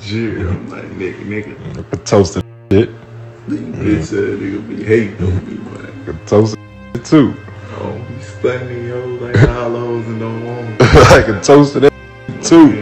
Jerry, I'm like, nigga, nigga. Toasted shit. These bitch ass nigga be hating on me, man. Toasted shit too. Oh, he stunning yo like hollows and don't want like a toasted too.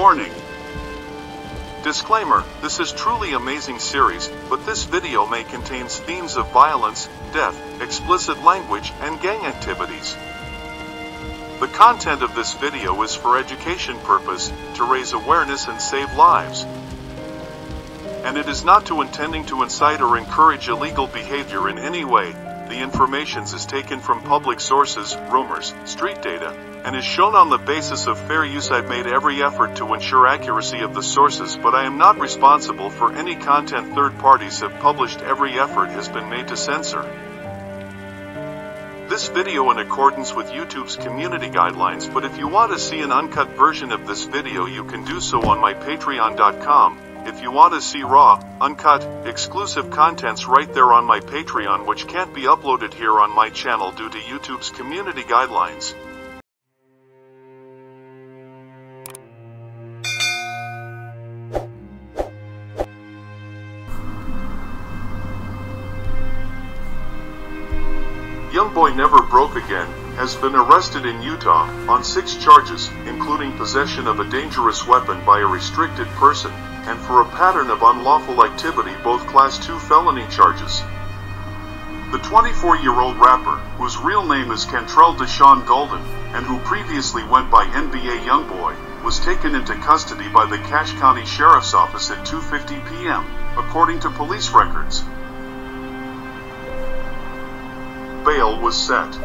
Warning. Disclaimer, this is truly amazing series, but this video may contain themes of violence, death, explicit language, and gang activities. The content of this video is for education purpose, to raise awareness and save lives. And it is not to intending to incite or encourage illegal behavior in any way. The information is taken from public sources, rumors, street data, and is shown on the basis of fair use. I've made every effort to ensure accuracy of the sources, but I am not responsible for any content third parties have published. Every effort has been made to censor. This video in accordance with YouTube's community guidelines, but if you want to see an uncut version of this video, you can do so on my patreon.com. If you want to see raw, uncut, exclusive contents right there on my Patreon, which can't be uploaded here on my channel due to YouTube's community guidelines. Has been arrested in Utah on six charges, including possession of a dangerous weapon by a restricted person, and for a pattern of unlawful activity, both Class 2 felony charges. The 24 year old rapper, whose real name is Kentrell DeSean Gaulden, and who previously went by NBA Youngboy, was taken into custody by the Cache County Sheriff's Office at 2:50 p.m., according to police records. Bail was set.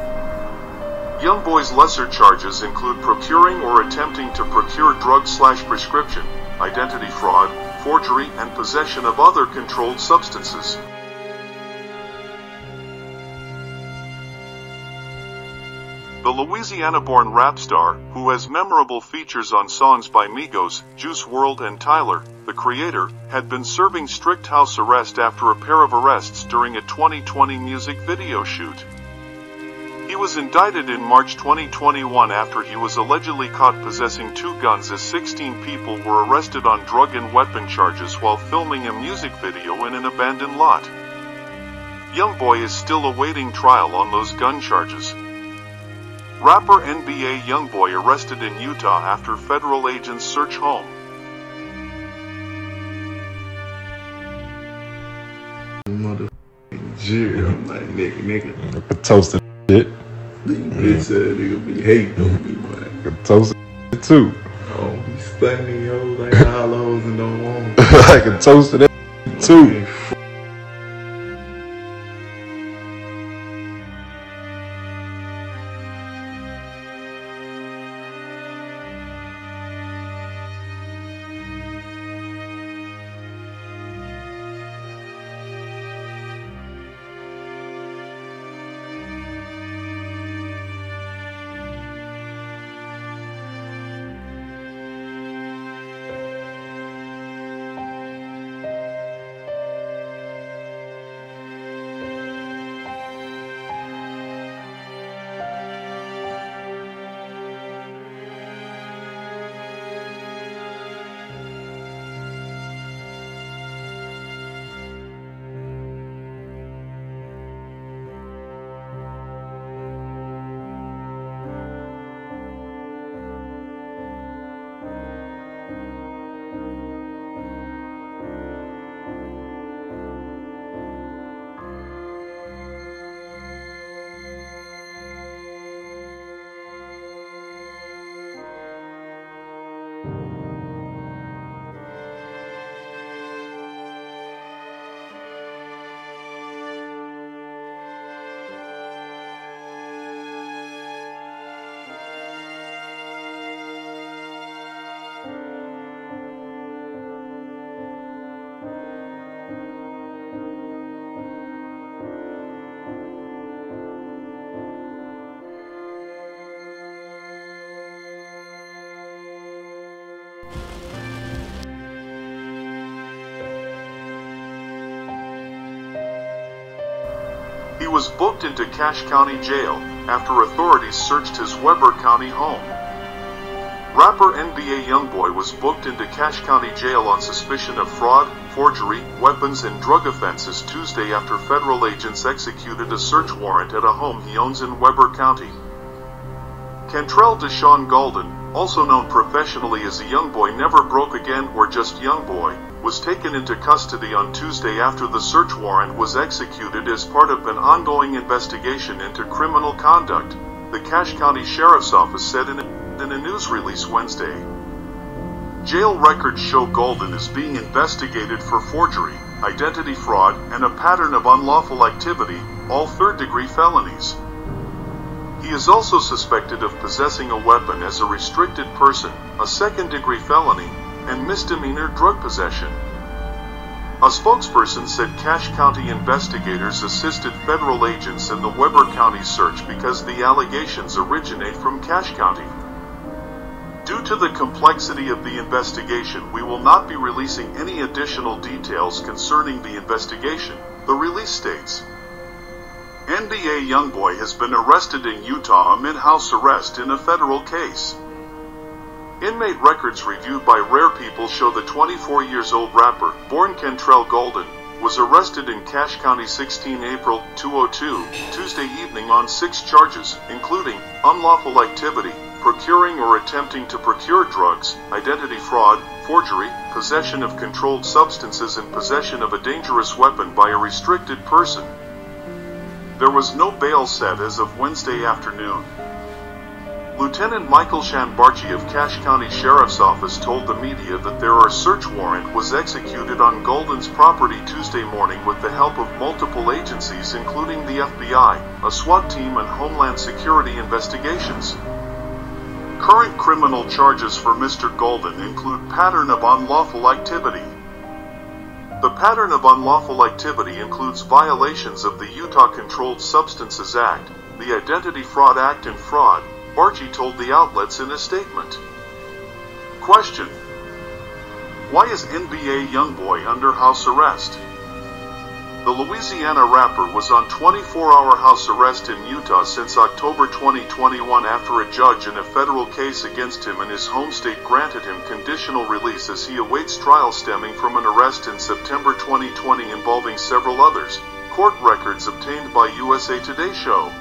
Youngboy's lesser charges include procuring or attempting to procure drug slash prescription, identity fraud, forgery, and possession of other controlled substances. The Louisiana-born rap star, who has memorable features on songs by Migos, Juice WRLD and Tyler, the Creator, had been serving strict house arrest after a pair of arrests during a 2020 music video shoot. He was indicted in March 2021 after he was allegedly caught possessing two guns as 16 people were arrested on drug and weapon charges while filming a music video in an abandoned lot. Youngboy is still awaiting trial on those gun charges. Rapper NBA Youngboy arrested in Utah after federal agents search home. Motherfucking Jerry, I'm like, nigga, nigga. Toasted bitch ass nigga be hating on me, man. Toasted shit too. Oh, he stunning yo like hollows and don't want like a toasted too. He was booked into Cache County Jail after authorities searched his Weber County home. Rapper NBA Youngboy was booked into Cache County Jail on suspicion of fraud, forgery, weapons, and drug offenses Tuesday after federal agents executed a search warrant at a home he owns in Weber County. Kentrell DeSean Gaulden, also known professionally as a Youngboy Never Broke Again or just Youngboy, was taken into custody on Tuesday after the search warrant was executed as part of an ongoing investigation into criminal conduct, the Cache County Sheriff's Office said in a in a news release Wednesday. Jail records show Gaulden is being investigated for forgery, identity fraud, and a pattern of unlawful activity, all third degree felonies. He is also suspected of possessing a weapon as a restricted person, a second degree felony, and misdemeanor drug possession. A spokesperson said Cache County investigators assisted federal agents in the Weber County search because the allegations originate from Cache County. Due to the complexity of the investigation, we will not be releasing any additional details concerning the investigation, the release states. NBA Youngboy has been arrested in Utah amid house arrest in a federal case. Inmate records reviewed by Rare People show the 24 years old rapper, born Kentrell Gaulden, was arrested in Cache County 16 April 2002, Tuesday evening on six charges, including unlawful activity, procuring or attempting to procure drugs, identity fraud, forgery, possession of controlled substances, and possession of a dangerous weapon by a restricted person. There was no bail set as of Wednesday afternoon. Lieutenant Michael Shanbarchi of Cache County Sheriff's Office told the media that their search warrant was executed on Gaulden's property Tuesday morning with the help of multiple agencies including the FBI, a SWAT team and Homeland Security investigations. Current criminal charges for Mr. Gaulden include pattern of unlawful activity. The pattern of unlawful activity includes violations of the Utah Controlled Substances Act, the Identity Fraud Act and fraud, Barchi told the outlets in a statement. Question. Why is NBA Youngboy under house arrest? The Louisiana rapper was on 24-hour house arrest in Utah since October 2021 after a judge in a federal case against him in his home state granted him conditional release as he awaits trial stemming from an arrest in September 2020 involving several others, court records obtained by USA Today show.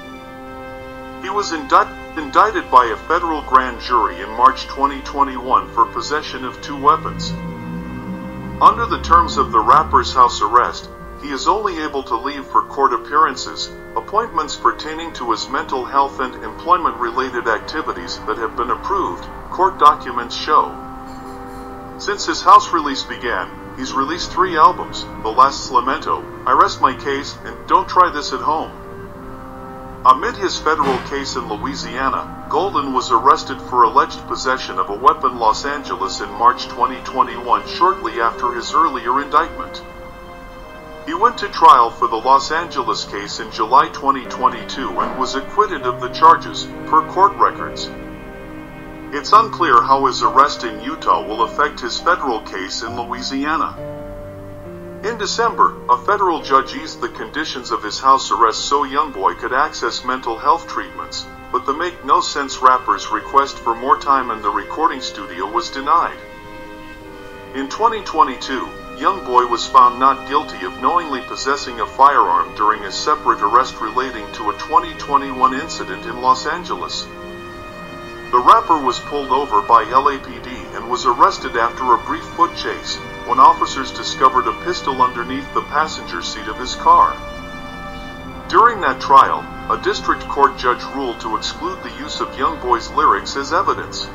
He was indicted, indicted by a federal grand jury in March 2021 for possession of two weapons. Under the terms of the rapper's house arrest, he is only able to leave for court appearances, appointments pertaining to his mental health and employment related activities that have been approved, court documents show. Since his house release began, he's released three albums The Last Slimeto, I Rest My Case, and Don't Try This at Home. Amid his federal case in Louisiana, Gaulden was arrested for alleged possession of a weapon Los Angeles in March 2021 shortly after his earlier indictment. He went to trial for the Los Angeles case in July 2022 and was acquitted of the charges, per court records. It's unclear how his arrest in Utah will affect his federal case in Louisiana. In December, a federal judge eased the conditions of his house arrest so Youngboy could access mental health treatments, but the Make No Sense rapper's request for more time in the recording studio was denied. In 2022, Youngboy was found not guilty of knowingly possessing a firearm during a separate arrest relating to a 2021 incident in Los Angeles. The rapper was pulled over by LAPD and was arrested after a brief foot chase when officers discovered a pistol underneath the passenger seat of his car. During that trial, a district court judge ruled to exclude the use of Youngboy's lyrics as evidence.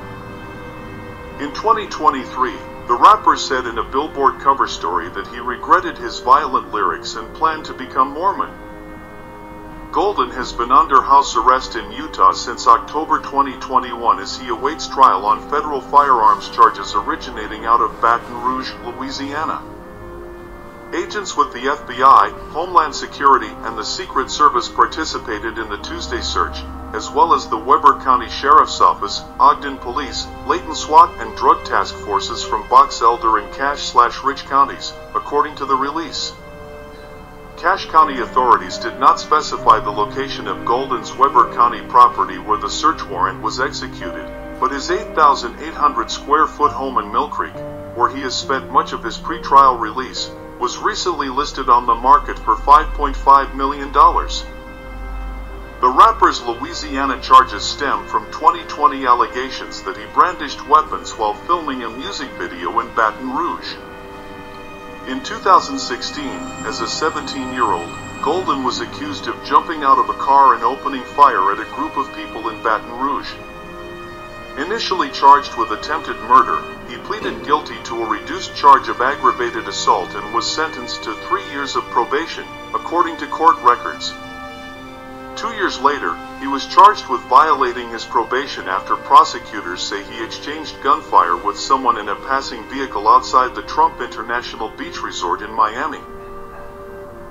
In 2023, the rapper said in a Billboard cover story that he regretted his violent lyrics and planned to become Mormon. Gaulden has been under house arrest in Utah since October 2021 as he awaits trial on federal firearms charges originating out of Baton Rouge, Louisiana. Agents with the FBI, Homeland Security, and the Secret Service participated in the Tuesday search, as well as the Weber County Sheriff's Office, Ogden Police, Layton SWAT, and drug task forces from Box Elder and Cache Rich counties, according to the release. Cache County authorities did not specify the location of Gaulden's Weber County property where the search warrant was executed, but his 8,800 square foot home in Mill Creek, where he has spent much of his pretrial release, was recently listed on the market for $5.5 million. The rapper's Louisiana charges stem from 2020 allegations that he brandished weapons while filming a music video in Baton Rouge. In 2016, as a 17 year old, Gaulden was accused of jumping out of a car and opening fire at a group of people in Baton Rouge. Initially charged with attempted murder, he pleaded guilty to a reduced charge of aggravated assault and was sentenced to three years of probation, according to court records. Two years later, he was charged with violating his probation after prosecutors say he exchanged gunfire with someone in a passing vehicle outside the Trump International Beach Resort in Miami.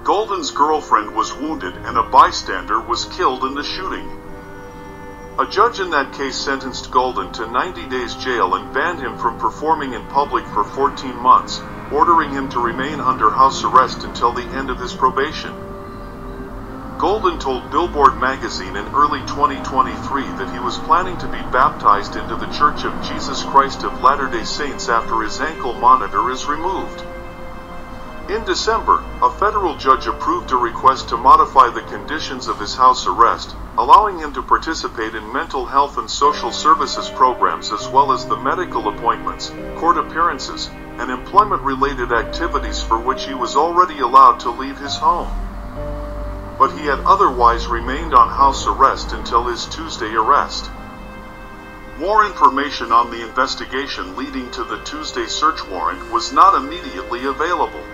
Gaulden's girlfriend was wounded and a bystander was killed in the shooting. A judge in that case sentenced Gaulden to 90 days jail and banned him from performing in public for 14 months, ordering him to remain under house arrest until the end of his probation. Gaulden told Billboard magazine in early 2023 that he was planning to be baptized into the Church of Jesus Christ of Latter-day Saints after his ankle monitor is removed. In December, a federal judge approved a request to modify the conditions of his house arrest, allowing him to participate in mental health and social services programs as well as the medical appointments, court appearances, and employment-related activities for which he was already allowed to leave his home but he had otherwise remained on house arrest until his Tuesday arrest. More information on the investigation leading to the Tuesday search warrant was not immediately available.